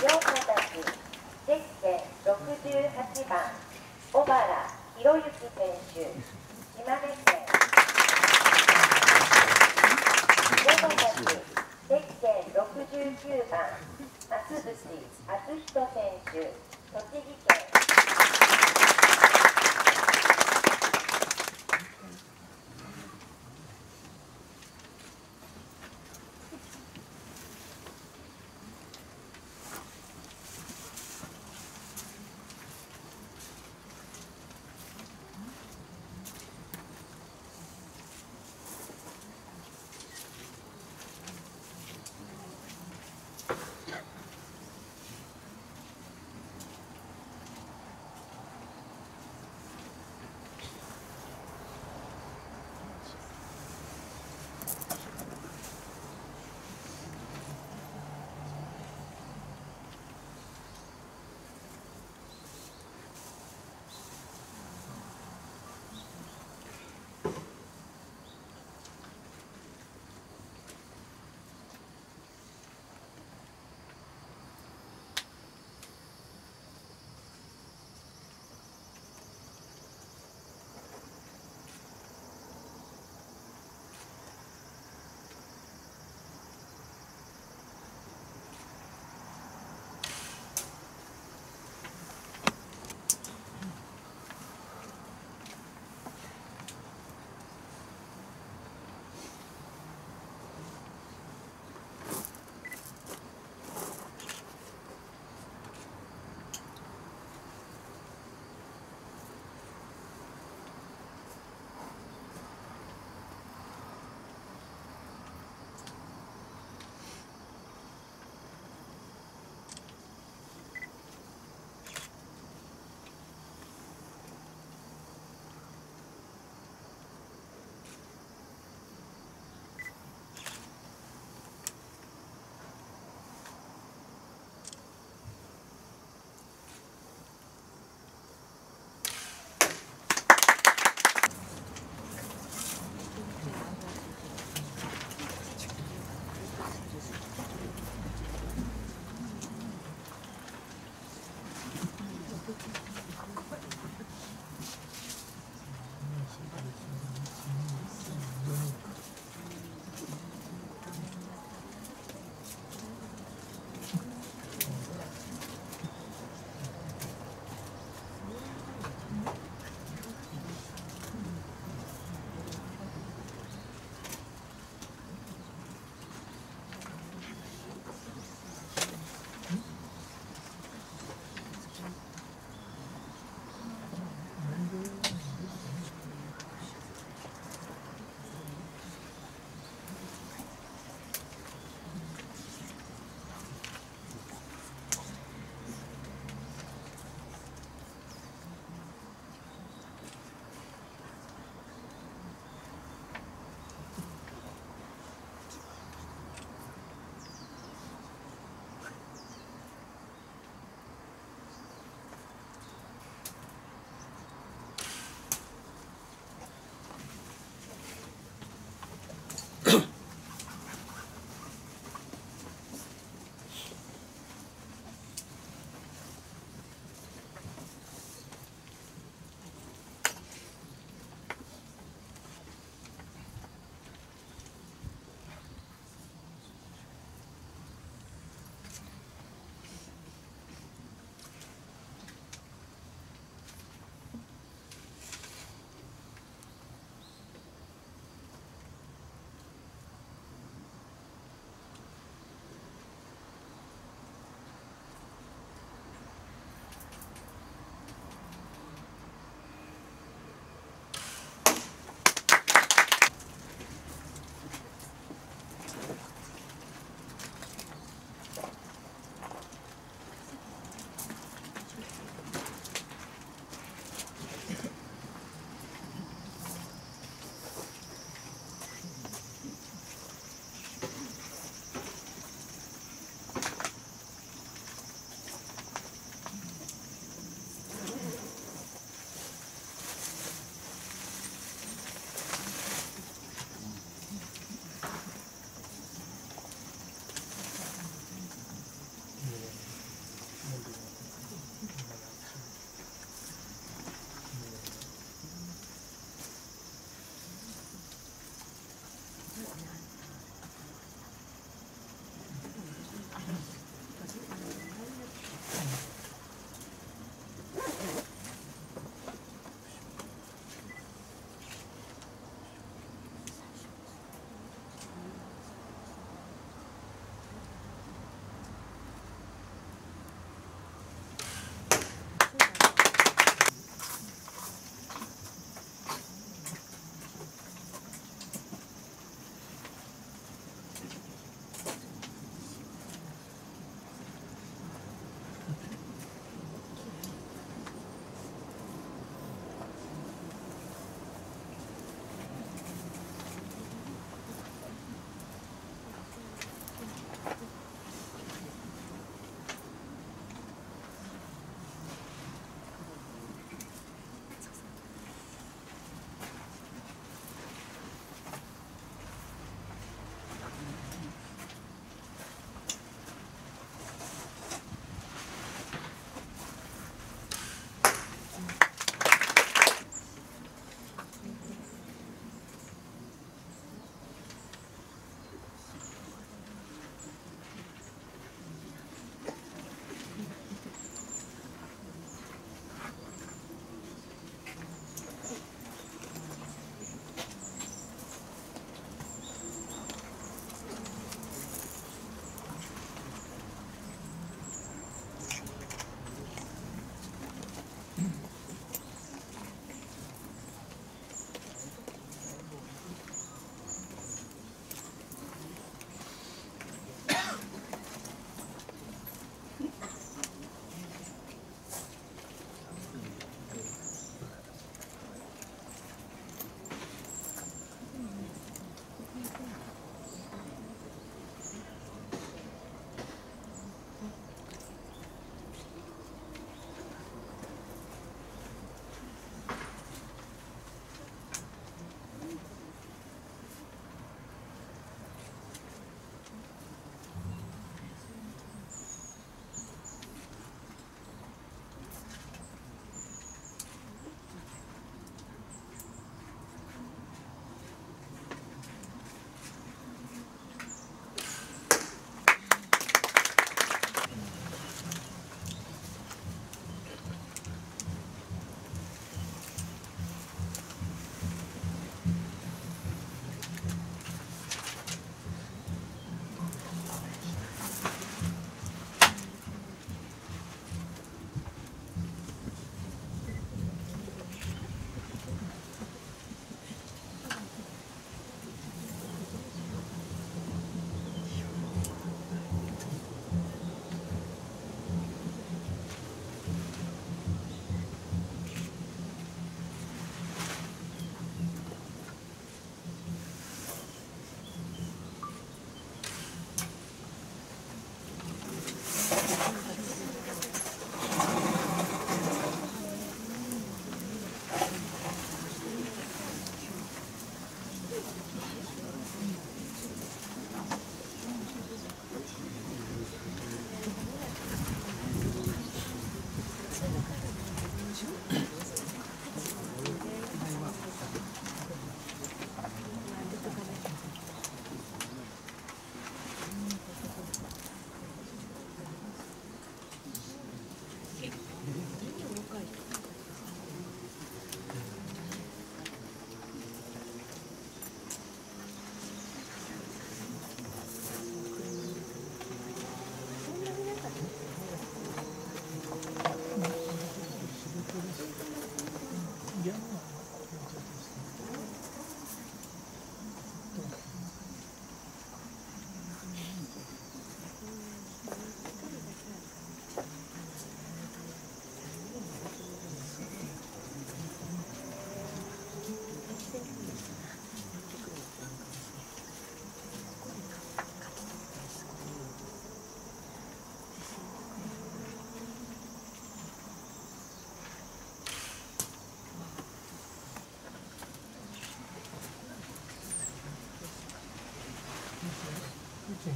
両者たちゼッケ68番小原博之選手島根県両者たちゼッケ69番松渕敦人選手栃木県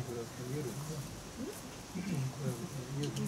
Thank you.